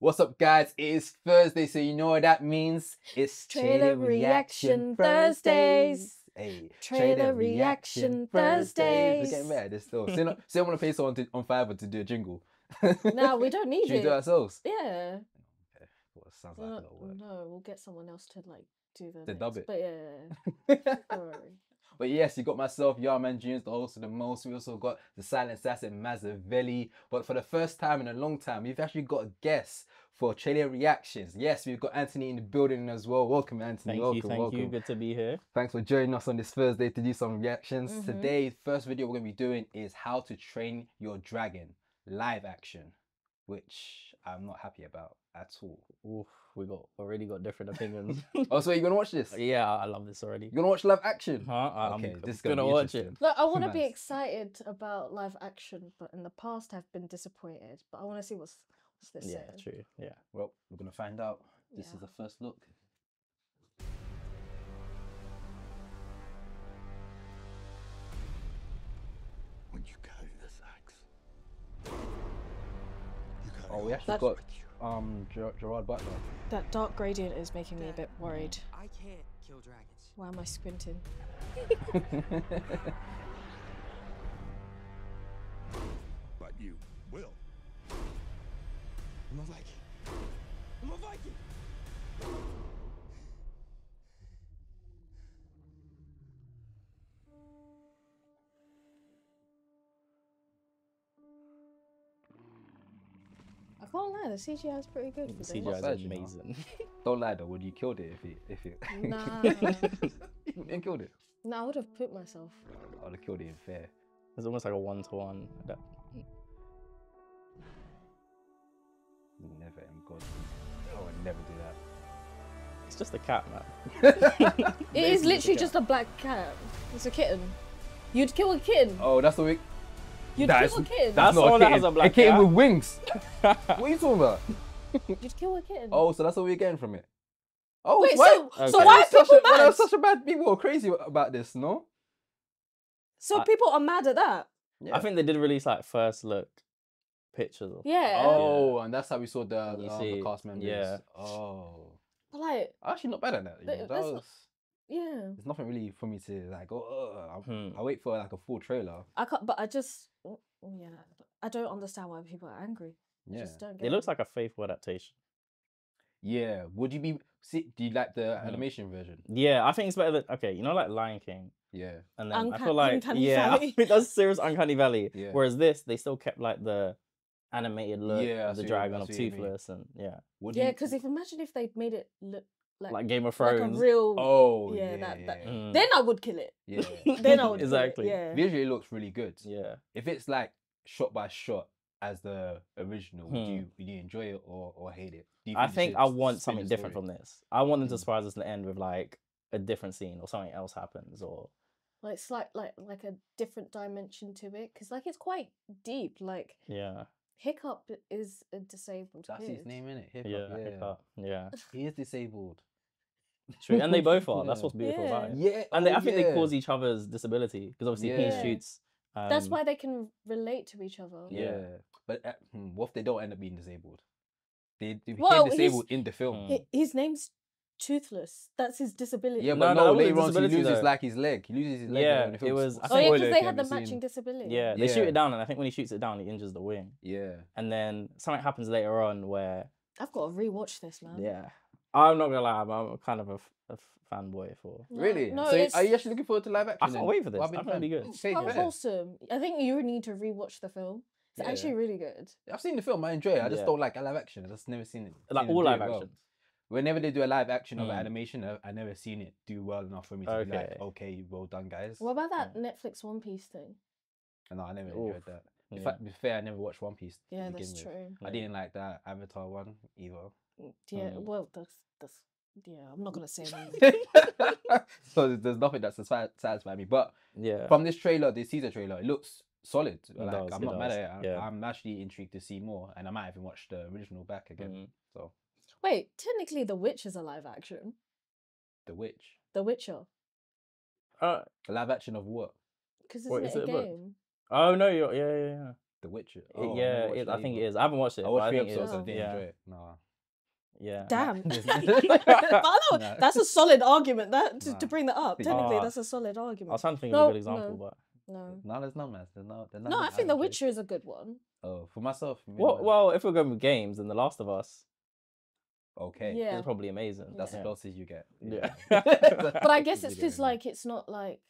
What's up, guys? It is Thursday, so you know what that means. It's Trailer Reaction Thursdays. Hey, Trailer Reaction We're getting better at this still. Say, not, say I want to pay someone to, on Fiverr to do a jingle. No, we don't need Should we do it ourselves? Yeah. Okay. Well, it sounds like No, a lot of work. no, we'll get someone else to like do the To dub it. But yeah, don't worry. But yes, you got myself, Yarman Juniors, the host of the most. We also got the silent assassin Mazavelli. But for the first time in a long time, we've actually got a guest for trailer reactions. Yes, we've got Anthony in the building as well. Welcome, Anthony. Thank welcome, you, thank welcome. you. Good to be here. Thanks for joining us on this Thursday to do some reactions. Mhm. Today, first video we're gonna be doing is how to train your dragon live action, which I'm not happy about at all. Oof, we got already got different opinions. Oh, so you're gonna watch this? yeah, I love this already. You're gonna watch live action? Huh? I- I'm Okay, this is gonna, gonna watch it. Look, I want to be excited about live action, but in the past I've been disappointed. But I want to see what's what's this. Yeah, saying. true. Yeah. Well, we're gonna find out. This is the first look. Oh, we actually That's- got um Ger- Gerard Butler. That dark gradient is making me a bit worried. I can't kill dragons. Why am I squinting? But you will. I'm a can't lie, the CGI is pretty good. The for CGI this. bad, is you know. amazing. Don't lie though. Would you killed it if it if it? Nah. you didn't killed it. No, I would have put myself. I would have killed it in fair. it's almost like a one to one. Never am God. I would never do that. It's just a cat, man. It is Basically, a literally just a black cat. It's a kitten. You'd kill a kitten. Oh, that's the week. You'd That's- kill a kitten. That's not someone a that has a black kitten cat. with wings. what are you talking about? You'd kill a kitten. Oh, so that's what we're getting from it. Oh, Wait, why? so, Okay. so why why are is such people a, why mad? are such a bad people are crazy about this? No. So I- people are mad at that. Yeah. I think they did release like first look pictures. Of Yeah. Oh, and that's how we saw the, the, um, see, the cast members. yeah. Oh. But like, Actually, not bad at that. You Th- know, that that's not- was, yeah. there's nothing really for me to like. Oh, uh, I'll, Hmm. I'll wait for like a full trailer. I can't. But I just, mm, yeah. I don't understand why people are angry. I Yeah. Just don't get It looks like a faithful adaptation. Yeah. Would you be? See, do you like the Hmm. animation version? Yeah, I think it's better than okay, you know, like Lion King. Yeah. And then I feel like Uncanny yeah, Valley. I think that's serious uncanny valley. Yeah. Whereas this, they still kept like the animated look Yeah, of the see what- I dragon of see what you mean. Toothless and yeah, Would Yeah, because if imagine if they made it look like like Game of like a Thrones. real. Oh Yeah, yeah. that- that- yeah. Mm. Then I would kill it. Yeah. Then I would kill it, Exactly. Yeah. Visually, it looks really good. yeah, If it's like shot by shot as the original, would Hmm. you do you enjoy it or, or hate it? Do you I think I want something different from this. I want them to Mm. surprise us in the end with like a different scene or something else happens or Like it's like like like a different dimension to it because like it's quite deep. Like yeah, Hiccup is a disabled That's kid. his name, innit? Hip yeah, hop, yeah. hip-hop, yeah. He is disabled. True, and they both are. That's what's beautiful Yeah. about it. Yeah. And they, oh, I think yeah. they cause each other's disability because obviously Yeah. he shoots. Um, That's why they can relate to each other. Yeah. Yeah. But uh, hmm, what if they don't end up being disabled? They, they became Well, disabled in the film. Mm. His name's Toothless. That's his disability. Yeah, No, but no, no, that wasn't later on he loses though. like his leg. He loses his leg. Yeah, in the it film. was- S- I oh yeah, because if they had the haven't matching seen. disability. Yeah, they shoot it down, and I think when he shoots it down, he injures the wing. Yeah. And then something happens later on where, I've got to rewatch this, man. yeah, I'm not gonna lie, I'm, I'm kind of a fanboy for. No, Really? No, so it's, are you actually looking forward to live action? I can't then? wait for this. What have I you think it'll be good. Mm, it's Okay, quite wholesome. I think you need to rewatch the film. It's Yeah. actually really good. I've seen the film. I enjoy it. I just Yeah. don't like live action. I've just never seen it. Like seen all do it live well. Actions. Whenever they do a live action of an Mm. animation, I, I never seen it do well enough for me to be like, Okay. okay, well done, guys. What about that Netflix One Piece thing? No, I never Oof. enjoyed that. In Yeah. fact, to be fair, I never watched One Piece. to Yeah, begin that's with. true. I didn't like that Avatar one either. Mm, Yeah, Mm. well, that's that's yeah. I'm not gonna say anything. so there's- there's nothing that's satisfi- satisfied me. But Yeah. from this trailer, this teaser trailer, it looks solid. Like does, I'm it not mad at it. I'm, yeah. I'm actually intrigued to see more, and I might even watch the original back again. Mm. So Wait, technically, The Witch is a live action. The Witch, The Witcher, Uh, the live action of what? because Wait, isn't is it a it a book? game? oh no, you're, yeah, yeah, yeah. The Witcher. It- Oh, I've never yeah, watched it, that I think it is. I haven't watched it. I but watched I three think it episodes is. and didn't yeah, enjoy it. No. yeah. Damn. But I know, No. that's a solid argument. That to, to Nah. bring that up, technically, Ah. that's a solid I argument. was trying to think No, of a good example, no. but No, No, there's no man. There's no. There's no, I think The enjoyed. Witcher is a good one. Oh, for myself. you mean well, like- well, if we're going with games, then The Last of Us okay. Yeah. is probably amazing. That's the yeah. closest you get. Yeah. But I guess it's Video because like it's not like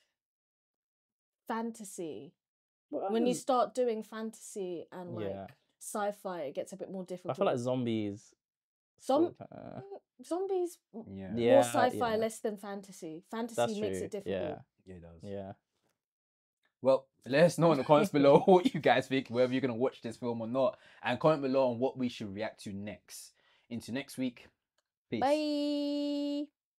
fantasy. Well, When you start doing fantasy and like yeah, sci-fi, it gets a bit more difficult. I difficult. feel like zombies. Zom- sort of, uh, Mm, zombies m- Yeah. Yeah, more sci-fi, yeah. less than fantasy. Fantasy that's makes true. it difficult. Yeah, Yeah, it does. yeah. Well, let us know in the comments below what you guys think, whether you're gonna watch this film or not, and comment below on what we should react to next. Into next week. Peace. Bye.